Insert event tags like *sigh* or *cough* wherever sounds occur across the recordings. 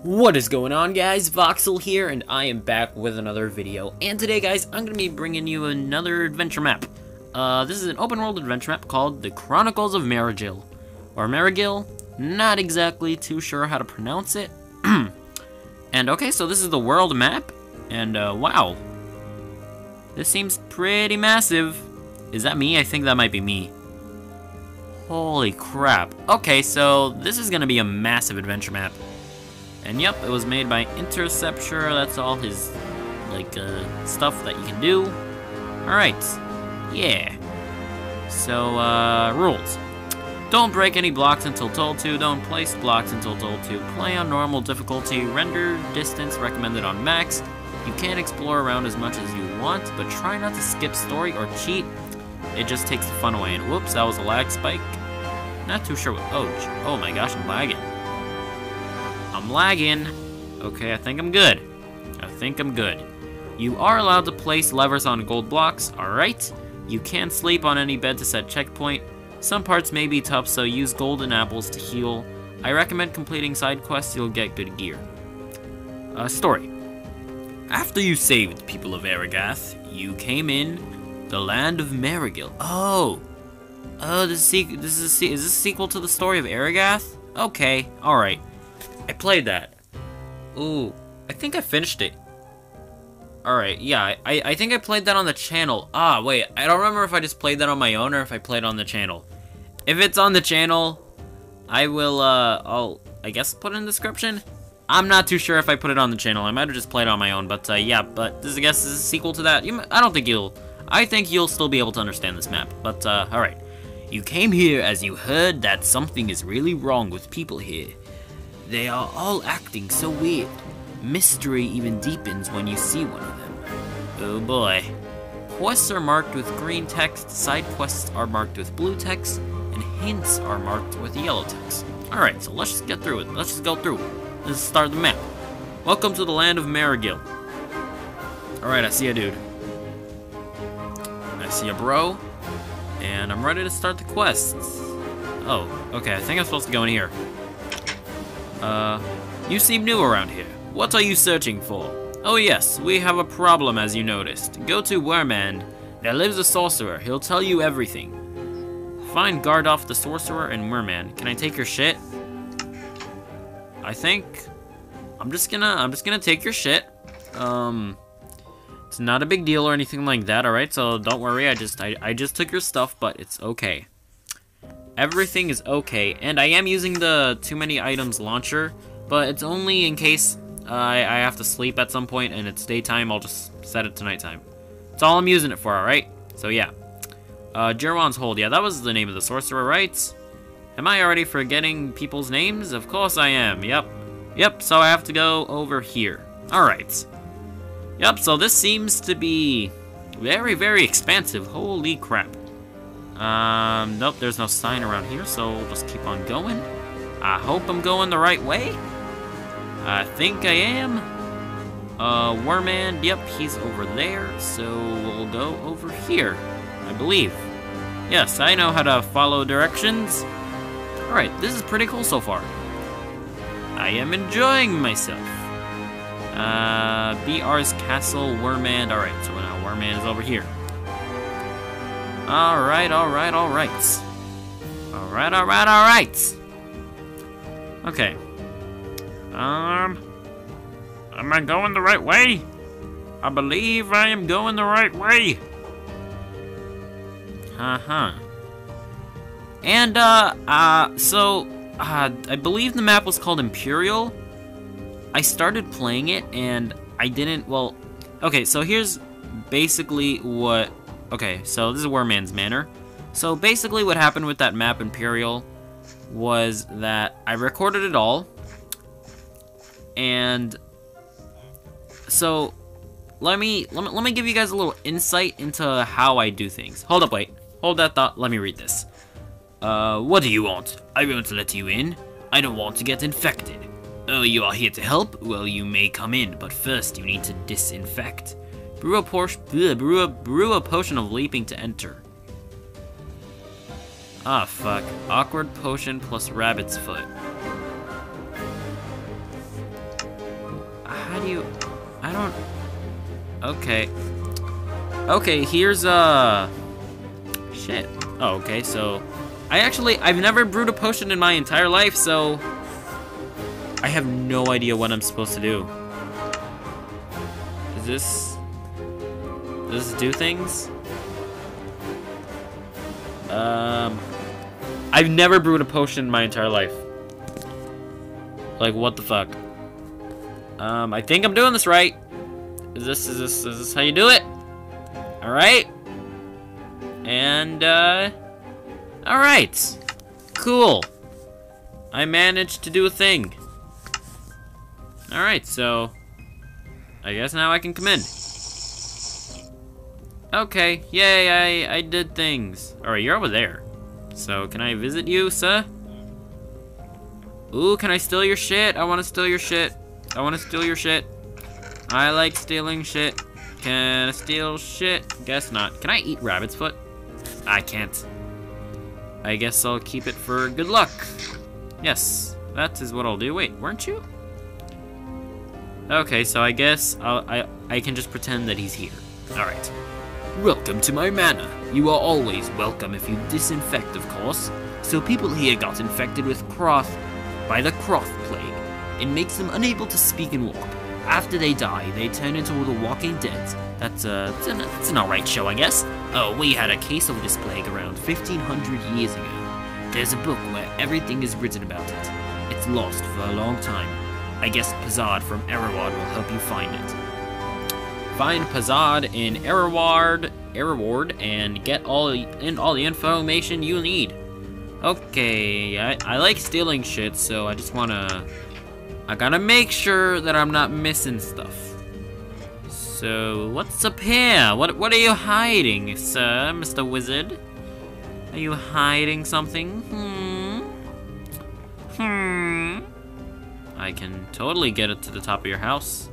What is going on guys, Voxel here, and I am back with another video. And today guys, I'm going to be bringing you another adventure map. Uh, this is an open world adventure map called The Chronycles of Meraghyl. Or Marigill, not exactly too sure how to pronounce it. *clears throat* and okay, so this is the world map, and uh, wow. This seems pretty massive. Is that me? I think that might be me. Holy crap. Okay, so this is going to be a massive adventure map. And yep, it was made by Interceptor. That's all his, like, uh, stuff that you can do. Alright. Yeah. So, uh, rules. Don't break any blocks until told to. Don't place blocks until told to. Play on normal difficulty. Render distance recommended on max. You can explore around as much as you want, but try not to skip story or cheat. It just takes the fun away. And whoops, that was a lag spike. Not too sure what. Oh, oh my gosh, I'm lagging. Lagging. Okay, I think I'm good. I think I'm good. You are allowed to place levers on gold blocks, alright? You can sleep on any bed to set checkpoint. Some parts may be tough, so use golden apples to heal. I recommend completing side quests, you'll get good gear. Uh, story. After you saved the people of Aragath, you came in the land of Meraghyl. Oh! Oh, this is, this is, is this a sequel to the story of Aragath? Okay, alright. I played that. Ooh, I think I finished it. Alright, yeah, I, I think I played that on the channel. Ah, wait, I don't remember if I just played that on my own or if I played on the channel. If it's on the channel, I will, uh, I'll, I guess put in the description. I'm not too sure if I put it on the channel. I might have just played on my own, but, uh, yeah, but this, I guess, is a sequel to that. You, I don't think you'll, I think you'll still be able to understand this map, but, uh, alright. You came here as you heard that something is really wrong with people here. They are all acting so weird. Mystery even deepens when you see one of them. Oh boy. Quests are marked with green text, side quests are marked with blue text, and hints are marked with yellow text. Alright, so let's just get through it. Let's just go through it. Let's start the map. Welcome to the land of Meraghyl. Alright, I see a dude. I see a bro. And I'm ready to start the quests. Oh, okay, I think I'm supposed to go in here. Uh, you seem new around here. What are you searching for? Oh yes, we have a problem as you noticed. Go to Weremand. There lives a sorcerer. He'll tell you everything. Find Gardoff the sorcerer and Merman. Can I take your shit? I think I'm just gonna I'm just gonna take your shit. Um it's not a big deal or anything like that, alright? So don't worry, I just I, I just took your stuff, but it's okay. Everything is okay, and I am using the too many items launcher, but it's only in case uh, I, I have to sleep at some point and it's daytime, I'll just set it to nighttime. That's all I'm using it for, alright? So yeah. Uh, Jerwan's Hold, yeah, that was the name of the sorcerer, right? Am I already forgetting people's names? Of course I am, yep. Yep, so I have to go over here. Alright. Yep, so this seems to be very, very expansive. Holy crap. Um, nope, there's no sign around here, so we'll just keep on going. I hope I'm going the right way. I think I am. Uh, Weremand, yep, he's over there, so we'll go over here, I believe. Yes, I know how to follow directions. Alright, this is pretty cool so far. I am enjoying myself. Uh, BR's Castle, Weremand. Alright, so now Weremand is over here. Alright, alright, alright. Alright, alright, alright. Okay. Um, am I going the right way? I believe I am going the right way. Uh-huh. And, uh, uh, so, uh, I believe the map was called Imperial. I started playing it, and I didn't, well, okay, so here's basically what, okay, so this is Wermand's Manor. So basically what happened with that map, Imperial, was that I recorded it all, and so let me, let me let me give you guys a little insight into how I do things. Hold up, wait. Hold that thought. Let me read this. Uh, what do you want? I won't let you in. I don't want to get infected. Oh, you are here to help? Well, you may come in, but first you need to disinfect. Brew a, bleh, brew a, brew a potion of leaping to enter. Ah, fuck. Awkward potion plus rabbit's foot. how do you... I don't... Okay. Okay, here's, uh... Shit. Oh, okay, so... I actually... I've never brewed a potion in my entire life, so... I have no idea what I'm supposed to do. Is this... Does this do things? Um... I've never brewed a potion in my entire life. Like, what the fuck? Um, I think I'm doing this right. Is this, is this, is this how you do it? Alright. And, uh... Alright. Cool. I managed to do a thing. Alright, so... I guess now I can come in. Okay, yay, I, I did things. Alright, you're over there. So, can I visit you, sir? Ooh, can I steal your shit? I want to steal your shit. I want to steal your shit. I like stealing shit. Can I steal shit? Guess not. Can I eat rabbit's foot? I can't. I guess I'll keep it for good luck. Yes, that is what I'll do. Wait, weren't you? Okay, so I guess I'll, I, I can just pretend that he's here. Alright. Welcome to my manor. You are always welcome if you disinfect, of course. So people here got infected with Croth by the Croth Plague. It makes them unable to speak and walk. After they die, they turn into the Walking Dead. That's, uh, it's an, it's an alright show, I guess. Oh, we had a case of this plague around 1500 years ago. There's a book where everything is written about it. It's lost for a long time. I guess Pazard from Ereward will help you find it. Find Pazard in Ereward, Ereward, and get all in all the information you need. Okay, I, I like stealing shit, so I just wanna... I gotta make sure that I'm not missing stuff. So, what's up here? What, what are you hiding, sir, Mr. Wizard? Are you hiding something? Hmm? Hmm? I can totally get it to the top of your house.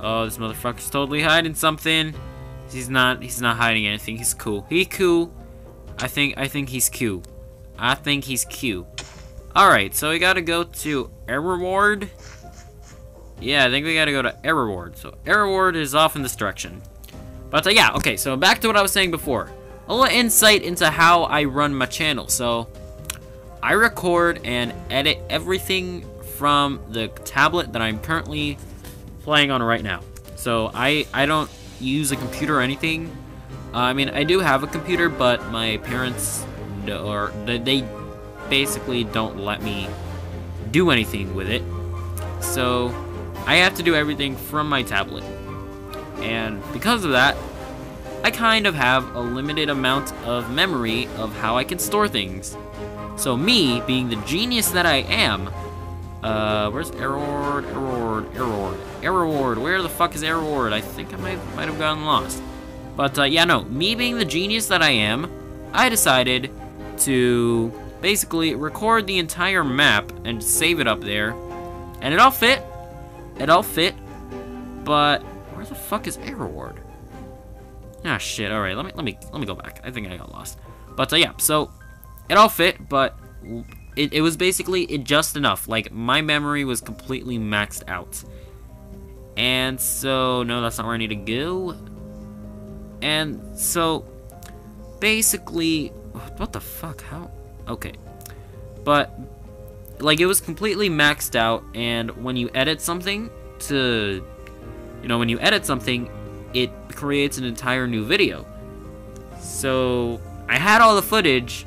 Oh, this motherfucker's totally hiding something. He's not, he's not hiding anything. He's cool. He cool. I think, I think he's cool. I think he's cute. Alright, so we gotta go to Erreward. Yeah, I think we gotta go to Erreward. So Erreward is off in this direction. But uh, yeah, okay, so back to what I was saying before. A little insight into how I run my channel. So, I record and edit everything from the tablet that I'm currently playing on right now. So I, I don't use a computer or anything. Uh, I mean, I do have a computer, but my parents or they basically don't let me do anything with it. So I have to do everything from my tablet. And because of that, I kind of have a limited amount of memory of how I can store things. So me, being the genius that I am, uh, where's Error Error Error Error Where the fuck is Error I think I might, might have gotten lost. But, uh, yeah, no, me being the genius that I am, I decided to basically record the entire map and save it up there. And it all fit. It all fit. But where the fuck is Error Ah shit, alright, let me let me let me go back. I think I got lost. But uh, yeah, so it all fit, but it, it was basically it just enough. Like my memory was completely maxed out. And so no, that's not where I need to go. And so basically what the fuck? How? Okay. But, like, it was completely maxed out, and when you edit something to, you know, when you edit something, it creates an entire new video. So, I had all the footage,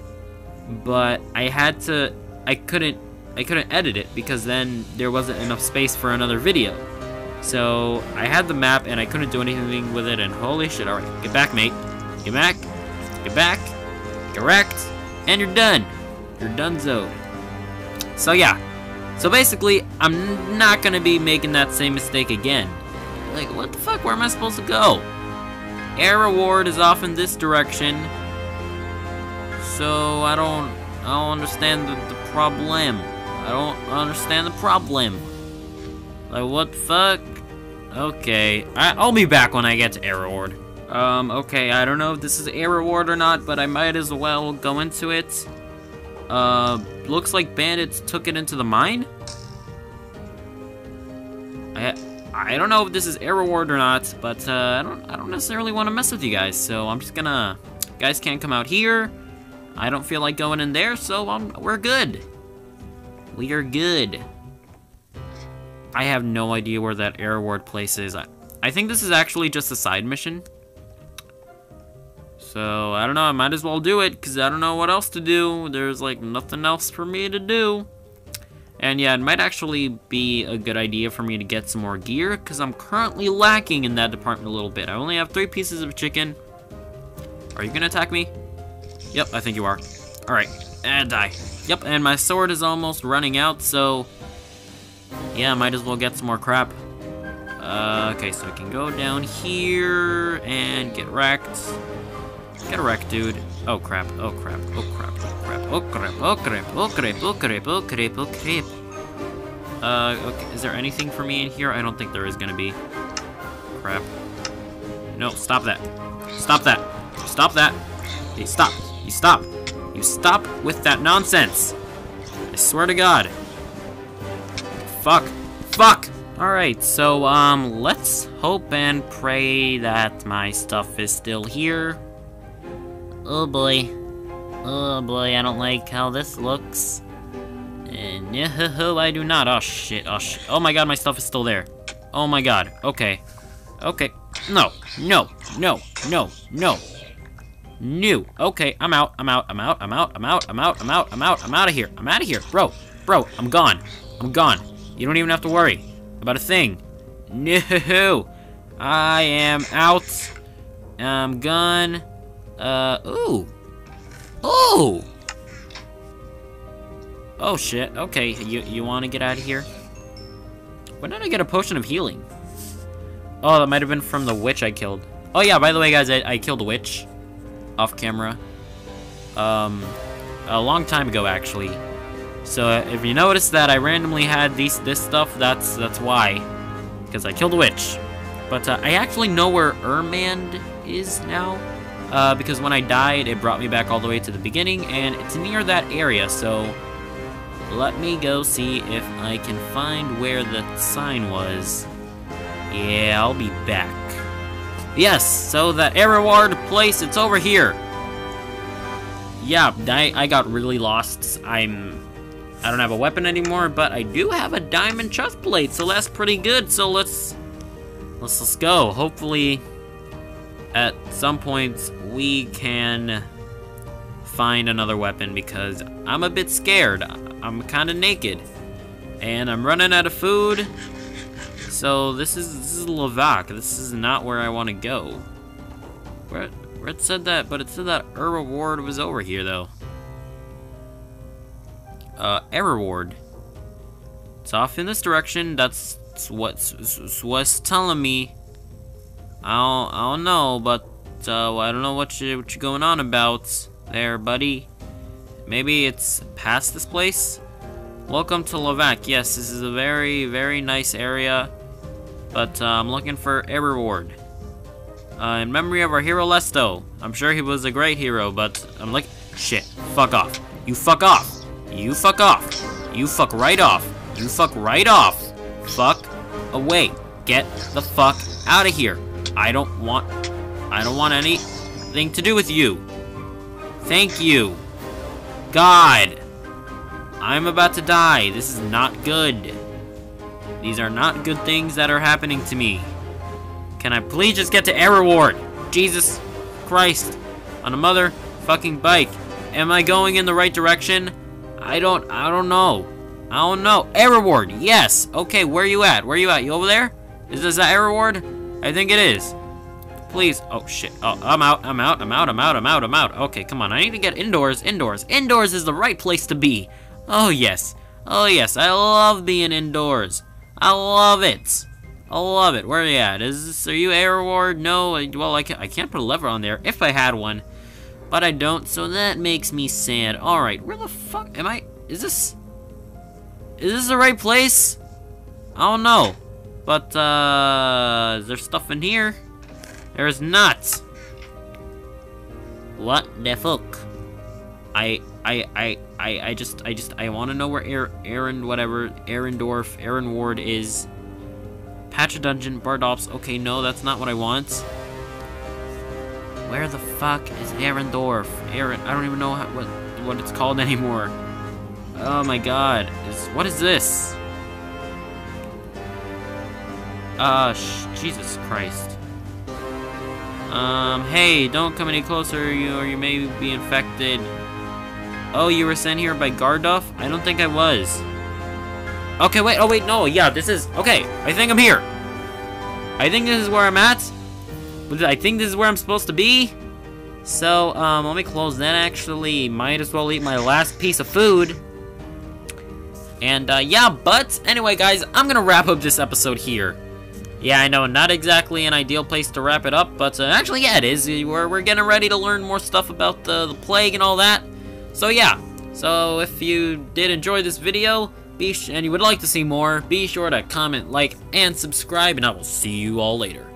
but I had to, I couldn't, I couldn't edit it because then there wasn't enough space for another video. So, I had the map and I couldn't do anything with it and holy shit, alright, get back mate, get back, get back, Correct. And you're done. You're done so. Yeah. So basically, I'm not gonna be making that same mistake again. Like, what the fuck? Where am I supposed to go? Erreward is off in this direction. So I don't I don't understand the, the problem. I don't understand the problem. Like what the fuck? Okay. I, I'll be back when I get to Erreward. Um, okay, I don't know if this is Erreward or not, but I might as well go into it. Uh, looks like bandits took it into the mine? I, I don't know if this is a reward or not, but uh, I don't I don't necessarily want to mess with you guys, so I'm just gonna... Guys can't come out here. I don't feel like going in there, so I'm, we're good. We are good. I have no idea where that air ward place is. I, I think this is actually just a side mission. So, I don't know, I might as well do it, because I don't know what else to do. There's, like, nothing else for me to do. And yeah, it might actually be a good idea for me to get some more gear, because I'm currently lacking in that department a little bit. I only have three pieces of chicken. Are you gonna attack me? Yep, I think you are. Alright, and die. Yep, and my sword is almost running out, so... Yeah, might as well get some more crap. Uh, okay, so I can go down here and get wrecked. Get wrecked, dude. Oh crap, oh crap, oh crap, oh crap, oh crap, oh crap, oh crap, oh crap, oh crap, oh crap. Uh, okay, is there anything for me in here? I don't think there is gonna be. Crap. No, stop that. Stop that. Stop that. Hey, stop. You stop. You stop with that nonsense. I swear to God. Fuck. Fuck! Alright, so, um, let's hope and pray that my stuff is still here. Oh boy. Oh boy, I don't like how this looks. And no, *laughs* I do not. Oh shit, oh shit. Oh my god, my stuff is still there. Oh my god, okay. Okay. No, no, no, no, no. New. Okay, I'm out, I'm out, I'm out, I'm out, I'm out, I'm out, I'm out, I'm out, I'm out of here. I'm out of here. Bro, bro, I'm gone. I'm gone. You don't even have to worry about a thing. No, I am out. I'm gone. Uh, ooh. Ooh! Oh shit, okay, you, you wanna get out of here? When did I get a potion of healing? Oh, that might have been from the witch I killed. Oh yeah, by the way guys, I, I killed a witch. Off camera. Um, a long time ago actually. So uh, if you notice that I randomly had these this stuff, that's that's why. Because I killed a witch. But uh, I actually know where Ermand is now uh, because when I died, it brought me back all the way to the beginning, and it's near that area, so let me go see if I can find where the sign was. Yeah, I'll be back. Yes, so that air reward place, it's over here. Yeah, I, I got really lost. I'm... I don't have a weapon anymore, but I do have a diamond chest plate, so that's pretty good. So let's... Let's, let's go. Hopefully, at some points we can find another weapon because I'm a bit scared. I'm kind of naked. And I'm running out of food. So this is this is Levack. This is not where I want to go. Where it said that, but it said that a reward was over here though. Uh, a reward. It's off in this direction. That's what's what's telling me. I don't, I don't know, but uh, I don't know what you what you're going on about there, buddy. Maybe it's past this place. Welcome to Levack. Yes, this is a very very nice area, but uh, I'm looking for a reward. Uh, in memory of our hero Lesto. I'm sure he was a great hero, but I'm like, shit, fuck off. You fuck off. You fuck off. You fuck right off. You fuck right off. Fuck away. Get the fuck out of here. I don't want... I don't want anything to do with you. Thank you. God. I'm about to die. This is not good. These are not good things that are happening to me. Can I please just get to air reward? Jesus Christ. On a mother fucking bike. Am I going in the right direction? I don't, I don't know. I don't know. Air reward, yes. Okay, where are you at? Where are you at? You over there? Is this that air reward? I think it is. Please. Oh, shit. Oh, I'm out. I'm out. I'm out. I'm out. I'm out. I'm out. Okay, come on. I need to get indoors. Indoors. Indoors is the right place to be. Oh, yes. Oh, yes. I love being indoors. I love it. I love it. Where are you at? Is this, are you air reward? No. Well, I can't, I can't put a lever on there if I had one. But I don't, so that makes me sad. Alright, where the fuck am I? Is this... Is this the right place? I don't know. But, uh, is there stuff in here? There's not. What the fuck? I, I, I, I, I just, I just, I want to know where Aaron, whatever, Arendorf, Aaron Ward is. Patch a dungeon, Bardops. Okay, no, that's not what I want. Where the fuck is Arendorf? Aaron, I don't even know how, what what it's called *laughs* anymore. Oh my god. Is, what is this? Uh, Jesus Christ. Um, hey, don't come any closer, you or you may be infected. Oh, you were sent here by Garduff? I don't think I was. Okay, wait, oh wait, no, yeah, this is, okay, I think I'm here. I think this is where I'm at. I think this is where I'm supposed to be. So, um, let me close that actually. Might as well eat my last piece of food. And, uh, yeah, but, anyway, guys, I'm gonna wrap up this episode here. Yeah, I know, not exactly an ideal place to wrap it up, but uh, actually, yeah, it is. We're, we're getting ready to learn more stuff about the, the plague and all that. So, yeah. So, if you did enjoy this video, be and you would like to see more, be sure to comment, like, and subscribe, and I will see you all later.